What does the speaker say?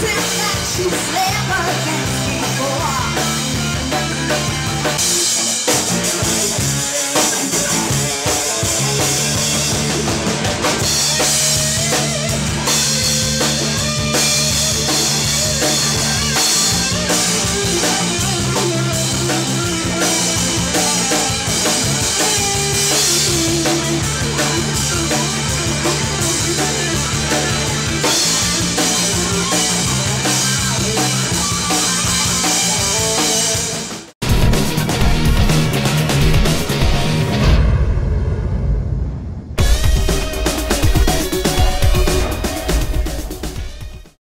places that you've never been before.